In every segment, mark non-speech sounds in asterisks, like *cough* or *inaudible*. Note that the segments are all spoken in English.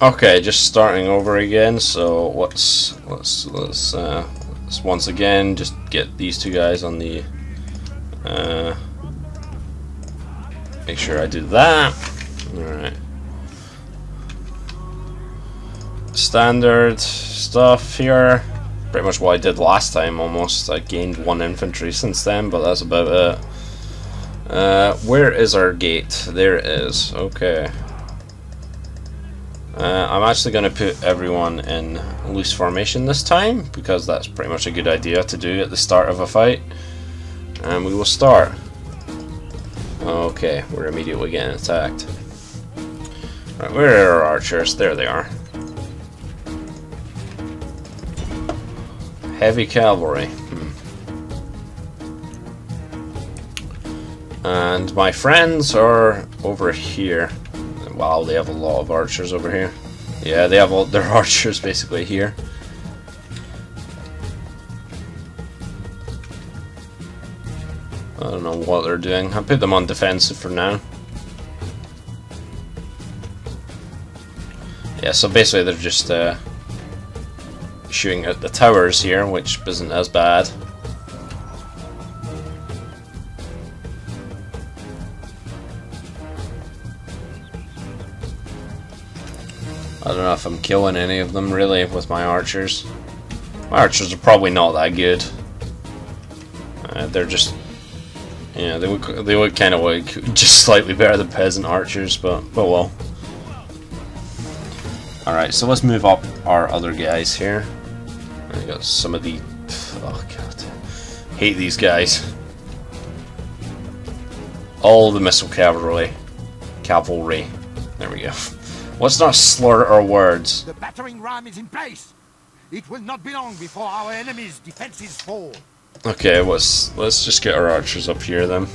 Okay, just starting over again. So let's let's let's uh, let's once again just get these two guys on the. Uh, make sure I do that. All right. Standard stuff here. Pretty much what I did last time. Almost. I gained one infantry *laughs* since then, but that's about it. Uh, where is our gate? There it is. Okay. Uh, I'm actually going to put everyone in loose formation this time because that's pretty much a good idea to do at the start of a fight. And we will start. Okay, we're immediately getting attacked. Right, where are our archers? There they are. Heavy cavalry. Hmm. And my friends are over here. Wow, they have a lot of archers over here. Yeah, they have all their *laughs* archers basically here. I don't know what they're doing. I put them on defensive for now. Yeah, so basically they're just uh, shooting at the towers here, which isn't as bad. If I'm killing any of them really with my archers. My archers are probably not that good. Uh, they're just, yeah, they would they would kind of like *laughs* just slightly better than peasant archers, but but well. All right, so let's move up our other guys here. I got some of the, oh god, hate these guys. All the missile cavalry, cavalry. There we go. Let's not slur our words. The battering ram is in place. It will not be long before our enemy's defenses fall. Okay, let's let's just get our archers up here then.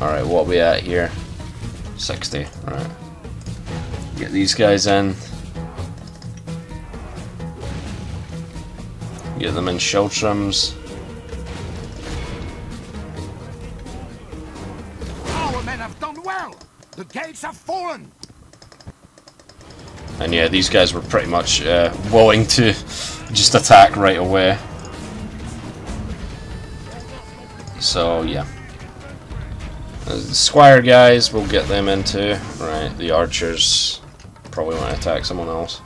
Alright, what we at here? 60, alright. Get these guys in. Get them in Schiltroms. Our men have done well. The gates have fallen. And yeah, these guys were pretty much uh, willing to just attack right away. So yeah. Uh, the Squire guys, we'll get them into. Right, the archers probably want to attack someone else.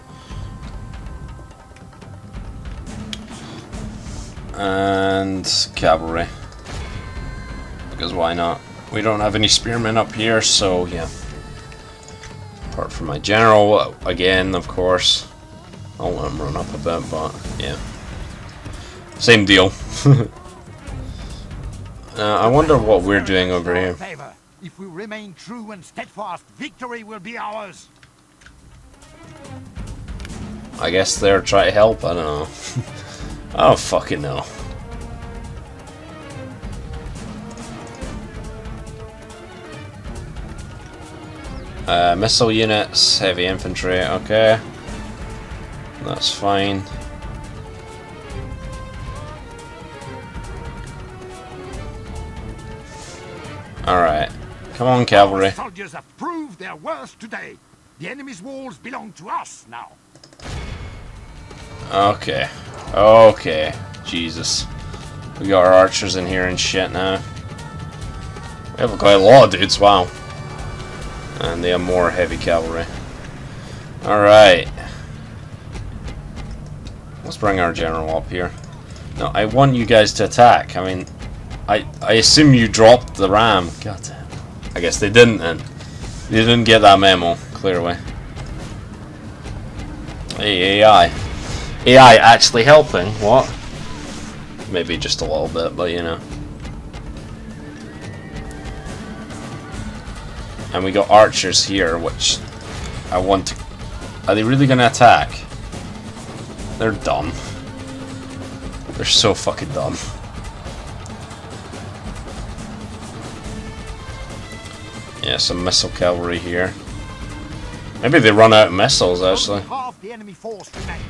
And cavalry. Because why not? We don't have any spearmen up here, so yeah. Apart from my general, again, of course. I'll let him run up a bit, but yeah. Same deal. *laughs* uh, I wonder what we're doing over here. If we remain true and steadfast, victory will be ours. I guess they're trying to help, I don't know. *laughs* Don't fucking no. Uh, missile units, heavy infantry, okay. That's fine. Alright. Come on, cavalry. Soldiers have proved their worth today. The enemy's walls belong to us now. Okay. Okay. Jesus. We got our archers in here and shit now. We have quite a lot of dudes, wow. And they have more heavy cavalry. Alright. Let's bring our general up here. No, I want you guys to attack. I mean, I I assume you dropped the ram. God damn. I guess they didn't then. They didn't get that memo, clearly. Hey, AI. AI actually helping? What? Maybe just a little bit, but you know. And we got archers here, which I want to... Are they really going to attack? They're dumb. They're so fucking dumb. Yeah, some missile cavalry here. Maybe they run out of missiles, actually. Half the enemy force remains.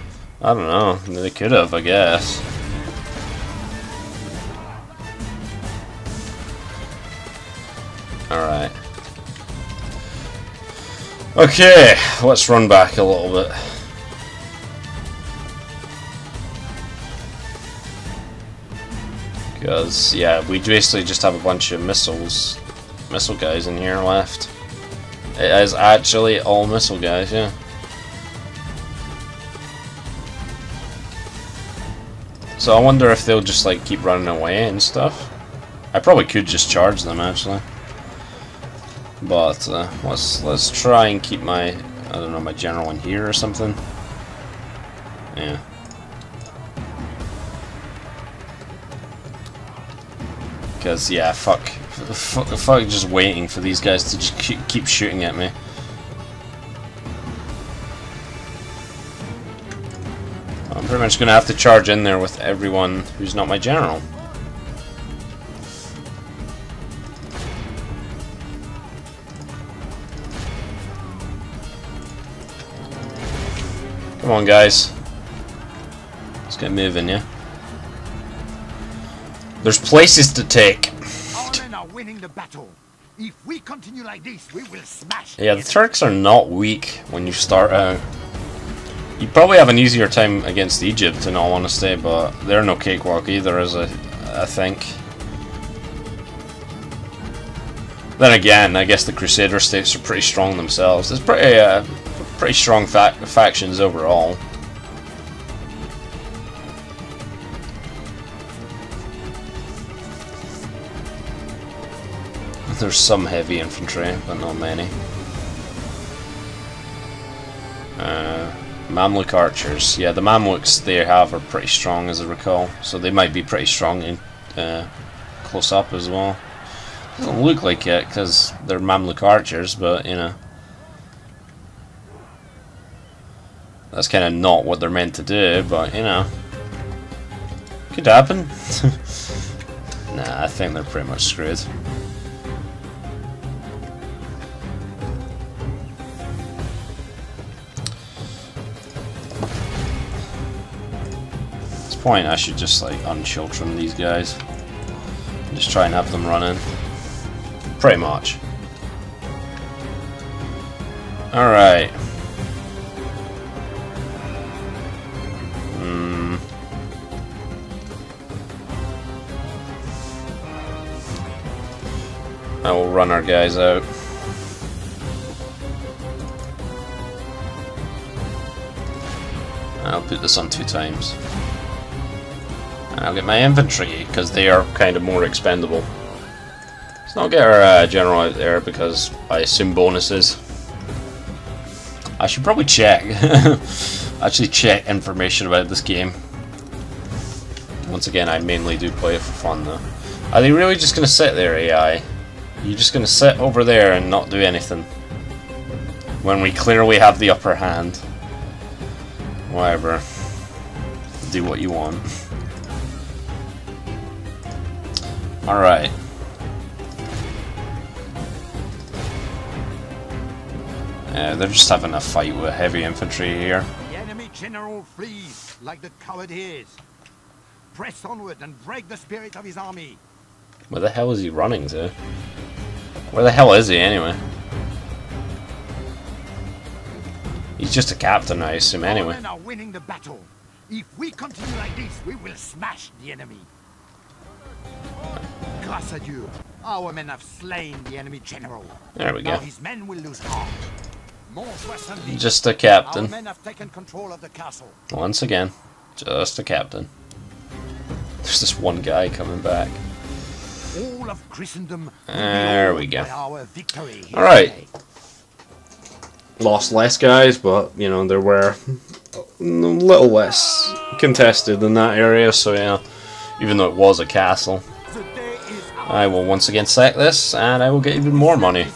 I don't know. They could have, I guess. Alright. Okay, let's run back a little bit. Because, yeah, we basically just have a bunch of missiles, missile guys in here left. It is actually all missile guys, yeah. So I wonder if they'll just like keep running away and stuff. I probably could just charge them actually. But uh, let's let's try and keep my I don't know my general in here or something. Yeah. Because yeah, fuck, fuck, fuck, just waiting for these guys to just keep, keep shooting at me. Pretty much gonna have to charge in there with everyone who's not my general. Come on, guys. Let's get moving, yeah? There's places to take. Are winning the battle. If we continue like this, we will smash. Yeah, the Turks are not weak when you start out. You probably have an easier time against Egypt, in all honesty, but they're no cakewalk either, as I, I think. Then again, I guess the Crusader states are pretty strong themselves. It's pretty, uh, pretty strong fa factions overall. There's some heavy infantry, but not many. Uh, Mamluk archers. Yeah, the Mamluks they have are pretty strong, as I recall. So they might be pretty strong in uh, close up as well. Doesn't look like it because they're Mamluk archers, but you know. That's kind of not what they're meant to do, but you know. Could happen. *laughs* nah, I think they're pretty much screwed. Point, I should just like unchildren these guys. And just try and have them run in. Pretty much. Alright. Hmm. I will run our guys out. I'll put this on two times. And I'll get my infantry, because they are kind of more expendable. Let's not get our uh, general out there, because I assume bonuses. I should probably check. *laughs* Actually check information about this game. Once again, I mainly do play it for fun, though. Are they really just going to sit there, AI? You're just going to sit over there and not do anything? When we clearly have the upper hand. Whatever. Do what you want. *laughs* Alright. Yeah, uh, they're just having a fight with heavy infantry here. The enemy general flees like the coward he is. Press onward and break the spirit of his army. Where the hell is he running to? Where the hell is he anyway? He's just a captain, I assume, anyway. Are winning the battle. If we continue like this, we will smash the enemy. Grâce à Dieu, our men have slain the enemy general. There we Now go. his men will lose heart. Just a Our captain. men have taken control of the castle. Once again. Just a captain. There's this one guy coming back. All of Christendom There we go. our victory Alright. Lost less guys, but, you know, there were a little less contested in that area, so yeah. Even though it was a castle. The day is I will once again sack this, and I will get even more money.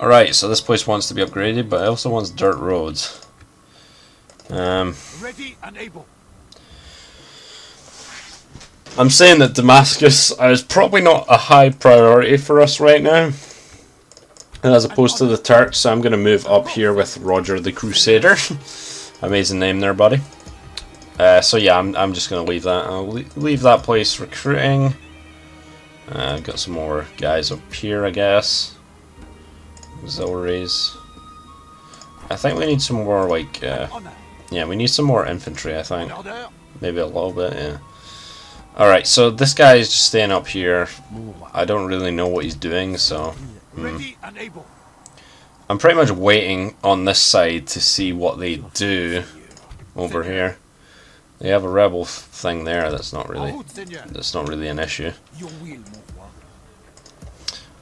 Alright, so this place wants to be upgraded, but it also wants dirt roads. Um, Ready and able. I'm saying that Damascus is probably not a high priority for us right now. As opposed to the Turks, so I'm going to move up here with Roger the Crusader. *laughs* Amazing name there, buddy. Uh, so yeah, I'm, I'm just going to leave that. I'll leave that place recruiting. Uh, I've got some more guys up here, I guess. Auxiliaries. I think we need some more, like, uh, yeah, we need some more infantry, I think. Maybe a little bit, yeah. Alright, so this guy is just staying up here. I don't really know what he's doing, so... Able. I'm pretty much waiting on this side to see what they do over here. They have a rebel thing there that's not really that's not really an issue. Your will, mon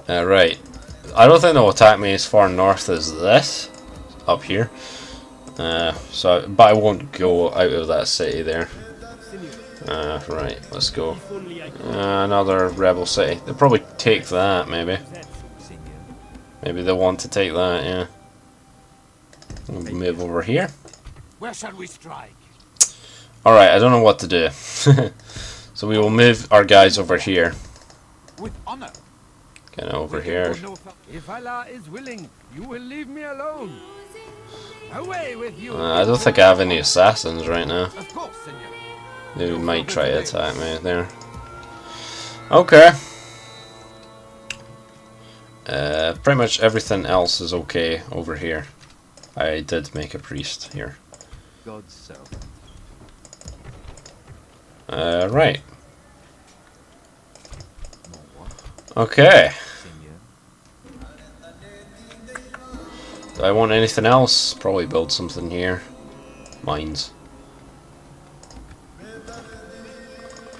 roi. Uh, right. I don't think they'll attack me as far north as this, up here. Uh, so, but I won't go out of that city there. Uh, right, let's go. Uh, another rebel city. They'll probably take that, maybe. Maybe they'll want to take that, yeah. Move over here. Where shall we strike? Alright, I don't know what to do. *laughs* so we will move our guys over here. With honor. Kind of over here. go no fur- If Allah is willing, you will leave me alone. Away with you. Uh, I don't think I have any assassins right now. They might try to attack me there. Okay. Uh, pretty much everything else is okay over here. I did make a priest here. God's self. Uh, right. Okay. Do I want anything else? Probably build something here. Mines.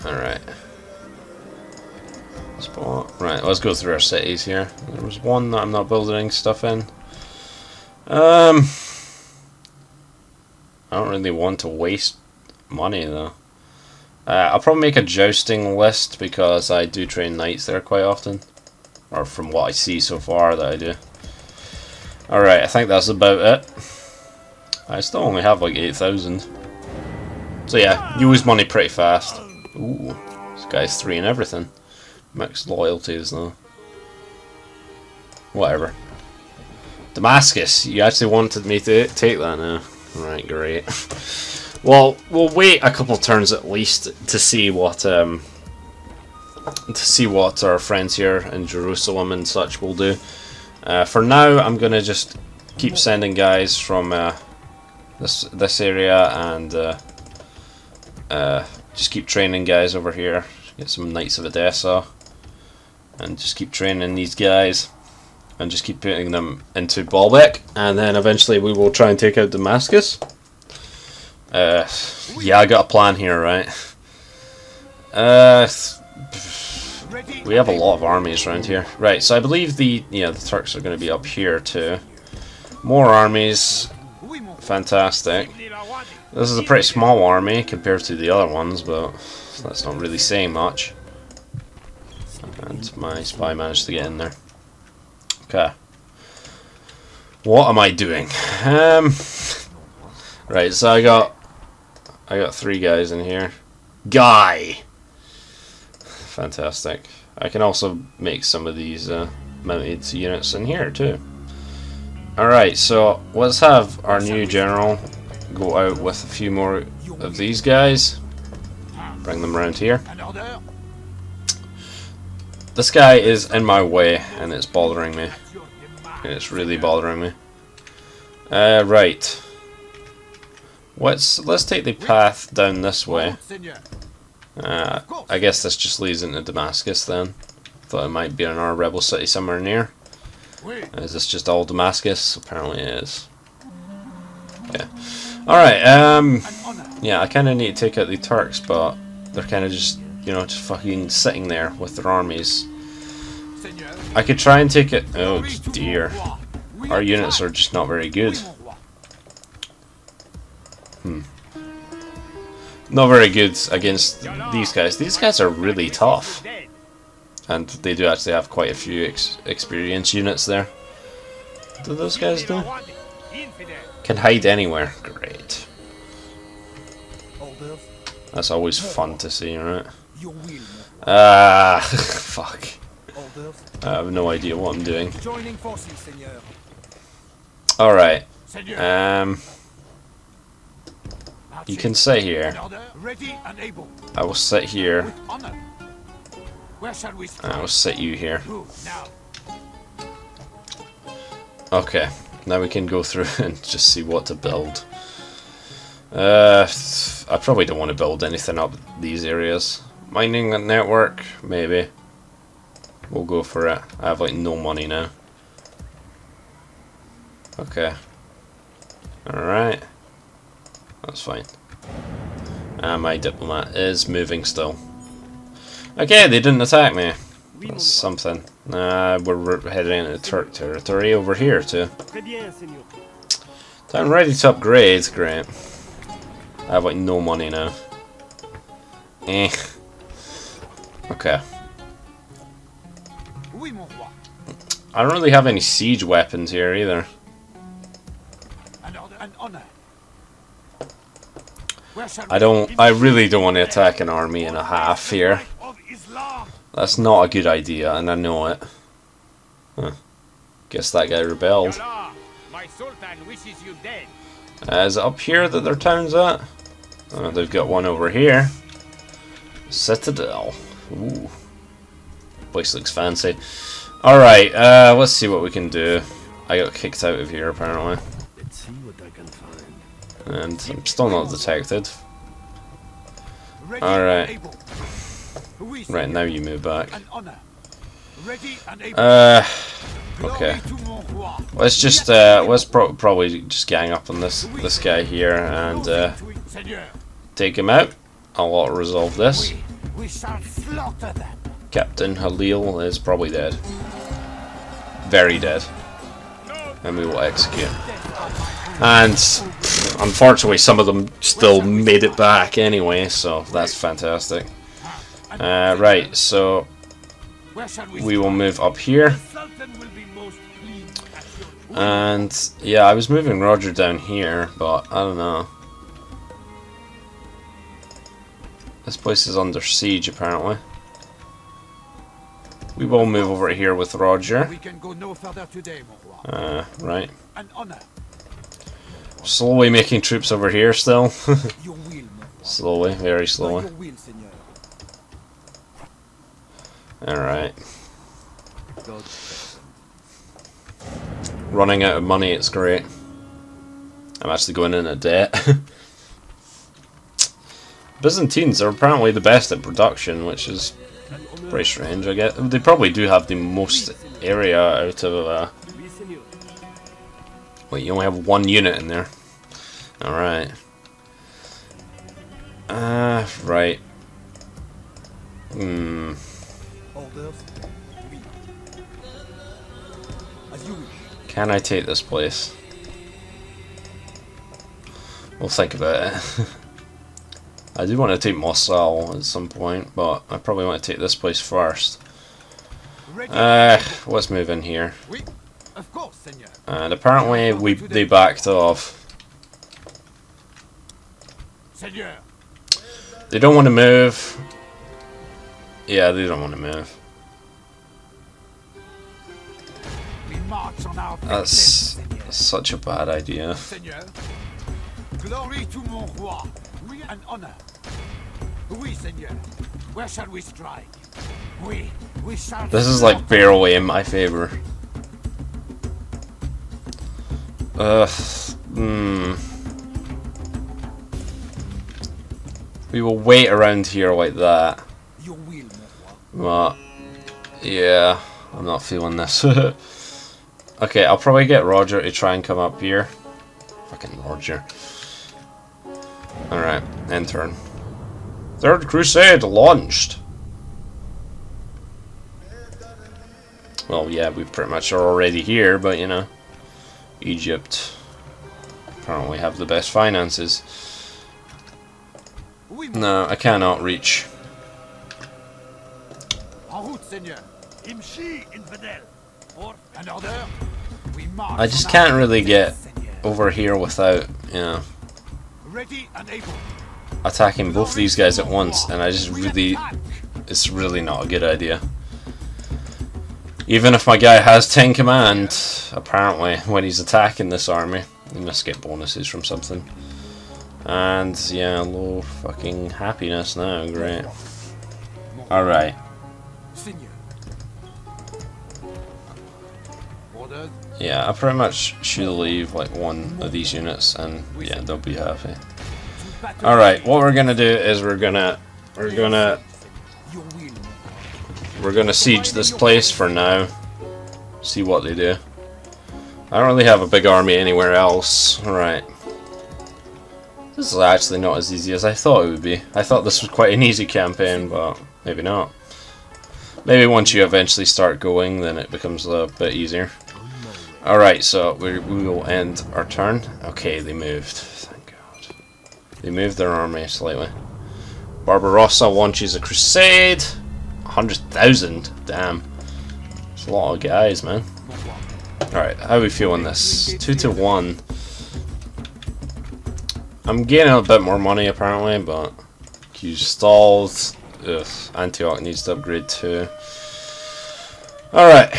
Alright. Spot. Right, let's go through our cities here. There was one that I'm not building stuff in. Um. I don't really want to waste money though. Uh, I'll probably make a jousting list because I do train knights there quite often. Or from what I see so far that I do. Alright, I think that's about it. I still only have like 8,000. So yeah, use money pretty fast. Ooh, this guy's three and everything. Mixed loyalties though. Whatever. Damascus, you actually wanted me to take that now. Right, great. *laughs* Well, we'll wait a couple turns at least to see what um, to see what our friends here in Jerusalem and such will do. Uh, for now, I'm gonna just keep sending guys from uh, this this area and uh, uh, just keep training guys over here. Get some Knights of Edessa and just keep training these guys and just keep putting them into Baalbek and then eventually we will try and take out Damascus. Uh, yeah, I got a plan here, right? Uh, we have a lot of armies around here. Right, so I believe the yeah the Turks are going to be up here too. More armies, fantastic. This is a pretty small army compared to the other ones, but that's not really saying much. And my spy managed to get in there. Okay. What am I doing? Um. Right, so I got I got three guys in here. Guy. Fantastic. I can also make some of these uh, mounted units in here too. Alright, so let's have our new general go out with a few more of these guys. Bring them around here. This guy is in my way and it's bothering me. It's really bothering me. Uh, right. Let's let's take the path down this way. Uh, I guess this just leads into Damascus then. Thought it might be in our rebel city somewhere near. Is this just all Damascus? Apparently it is. Yeah. Alright, um... Yeah, I kind of need to take out the Turks, but they're kind of just, you know, just fucking sitting there with their armies. I could try and take it... Oh, dear. mon roi. We Our units are just not very good. Roi. Not very good against these guys. These guys are really tough. And they do actually have quite a few ex experience units there. Do those guys do? Can hide anywhere. Great. That's always fun to see, right? Your will, mon Ah, *laughs* fuck. I have no idea what I'm doing. Joining forces, Alright, um, you can sit here. Ready and able. I will sit here Where shall we? I'll sit you here. Okay, now we can go through *laughs* and just see what to build. Uh, I probably don't want to build anything up these areas. Mining network, maybe. We'll go for it. I have like no money now. Okay. Alright. That's fine. And my diplomat is moving still. Okay, they didn't attack me. That's something. Nah, we're heading into Turk territory over here too. I'm ready to upgrade, great. I have like no money now. Eh. Okay. I don't really have any siege weapons here either. I don't I really don't want to attack an army and a half here. That's not a good idea and I know it. Huh. Guess that guy rebelled. Uh, is it up here that their town's at? Uh, they've got one over here. Citadel. Ooh. Place looks fancy. Alright, uh, let's see what we can do. I got kicked out of here apparently. Let's see what I can find. And I'm still not detected. Alright. and able. Oui, Right, now you move back. An honor. Ready and able. Uh, okay. Let's just, uh, let's pro probably just gang up on this, this guy here and, uh, Glory to it, Seigneur. take him out. I'll resolve this. We, we shall slaughter them. Captain Halil is probably dead. Very dead. And we will execute. Him. And unfortunately, some of them still made it back anyway, so that's fantastic. Uh, right, so we will move up here. The Sultan will be most pleased at your And yeah, I was moving Roger down here, but I don't know. This place is under siege apparently. We will move over here with Roger. We can Slowly making troops over here still. *laughs* Slowly, very slowly. Alright. Running out of money, it's great. I'm actually going into debt. *laughs* Byzantines are apparently the best at production, which is pretty strange, I guess. They probably do have the most area out of... Uh. Wait, you only have one unit in there. Alright. Uh, right. Hmm. Orders? Oui. As you wish. Can I take this place? We'll think about it. *laughs* I do want to take Mosul at some point, but I probably want to take this place first. Uh, let's move in here. oui. Of course, Seigneur. And apparently we they backed off. They don't want to move. Yeah, they don't want to move. We march on our That's such a bad idea. Glory to mon roi. Oui, an honor. Oui, Seigneur. Where shall we strike? Oui, we shall. This is like barely in my favor. Ugh. Hmm. We will wait around here like that. But yeah, I'm not feeling this. *laughs* okay, I'll probably get Roger to try and come up here. Fucking Roger. Alright, end turn. Third Crusade launched. Well, yeah, we pretty much are already here, but you know, Egypt apparently have the best finances. No, I cannot reach. En route, Seigneur. Imshi, infidel. Or An order. We march. I just can't really get over here without, you know, Ready and able. attacking both these guys at once, and I just really, it's really not a good idea. Even if my guy has 10 command, apparently, when he's attacking this army, he must get bonuses from something. And, yeah, low fucking happiness now, great. Alright. Yeah, I pretty much should leave like one of these units and yeah, they'll be happy. Alright, what we're gonna do is we're gonna we're gonna. We're gonna siege this place for now. See what they do. I don't really have a big army anywhere else. Alright. This is actually not as easy as I thought it would be. I thought this was quite an easy campaign, but maybe not. Maybe once you eventually start going, then it becomes a bit easier. Alright, so we, we will end our turn. Okay, they moved. Thank God. They moved their army slightly. Barbarossa launches a crusade. 100,000. Damn. It's a lot of guys, man. Alright, how are we feeling this? 2 to 1. I'm gaining a bit more money apparently, but Q stalled. Ugh, Antioch needs to upgrade too. Alright.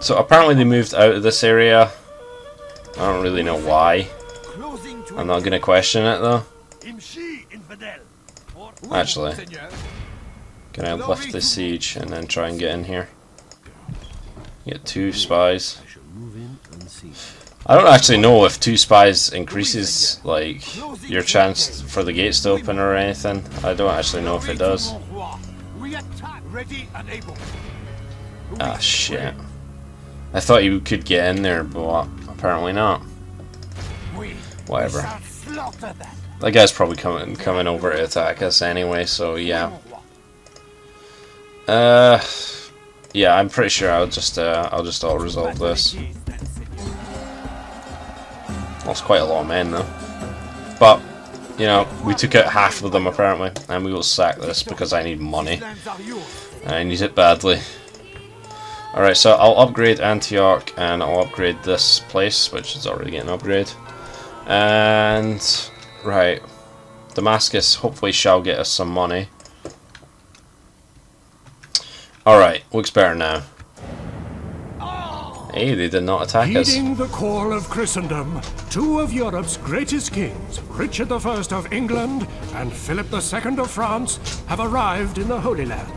So apparently they moved out of this area. I don't really know why. I'm not gonna question it though. Imshi, infidel. Oui, Actually. Can I lift the siege and then try and get in here? Get two spies. I don't actually know if two spies increases like your chance for the gates to open or anything. I don't actually know if it does. Ah shit. I thought you could get in there, but apparently not. Whatever. That guy's probably coming coming over to attack us anyway, so yeah. Uh yeah, I'm pretty sure I'll just uh I'll just all resolve this. That's quite a lot of men though. But you know, we took out half of them apparently, and we will sack this because I need money. And I need it badly. Alright, so I'll upgrade Antioch and I'll upgrade this place, which is already getting upgrade. And right, Damascus hopefully shall get us some money. Alright, looks better now. Hey, they did not attack us. Heeding the call of Christendom, two of Europe's greatest kings, Richard I of England and Philip II of France, have arrived in the Holy Land,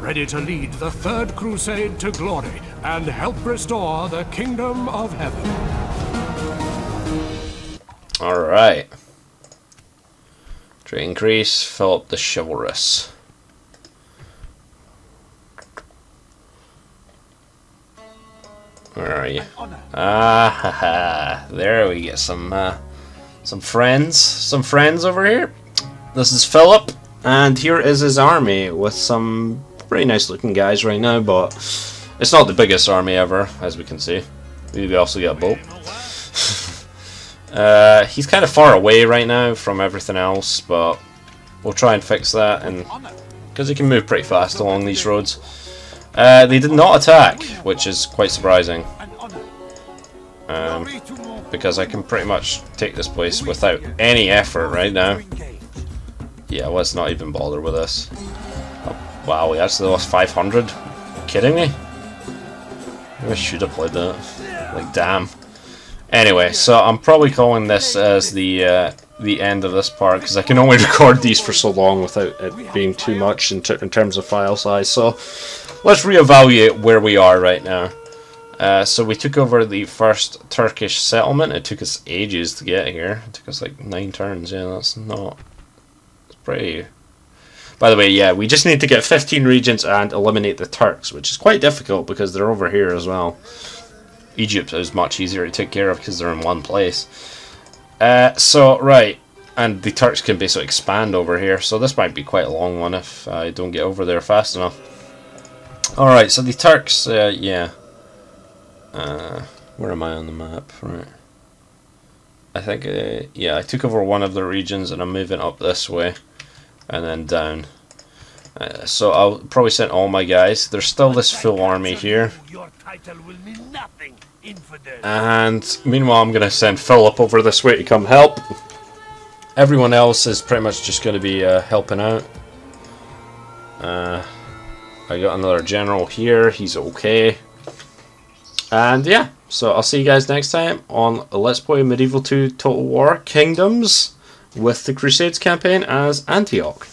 ready to lead the Third Crusade to glory and help restore the Kingdom of Heaven. Alright. To increase, Philip the Chivalrous. Where are you? Ah, ha, *laughs* ha. there we get some uh, some friends, some friends over here. This is Philip, and here is his army with some pretty nice looking guys right now, but it's not the biggest army ever, as we can see. We also got a boat. *laughs* uh, he's kind of far away right now from everything else, but we'll try and fix that, and because he can move pretty fast along these roads. Uh, they did not attack, which is quite surprising. Um, because I can pretty much take this place without any effort right now. Yeah, let's not even bother with this. Oh, wow, we actually lost 500? kidding me? I should have played that. Like, damn. Anyway, so I'm probably calling this as the uh, the end of this part because I can only *laughs* record these for so long without it being too much in, in terms of file size. So let's reevaluate where we are right now. Uh, so we took over the first Turkish settlement. It took us ages to get here. It took us like nine turns. Yeah, that's not. It's pretty. By the way, yeah, we just need to get 15 regions and eliminate the Turks, which is quite difficult because they're over here as well. Egypt is much easier to take care of because they're in one place. Uh, so, right, and the Turks can basically expand over here, so this might be quite a long one if I don't get over there fast enough. Alright, so the Turks, uh, yeah. Uh, where am I on the map? Right. I think, uh, yeah, I took over one of the regions and I'm moving up this way and then down. Uh, so I'll probably send all my guys. There's still this full army here. Your title will mean nothing, infidel. And meanwhile, I'm going to send Philip over this way to come help. Everyone else is pretty much just going to be uh, helping out. Uh, I got another general here. He's okay. And yeah, so I'll see you guys next time on Let's Play Medieval 2 Total War Kingdoms with the Crusades campaign as Antioch.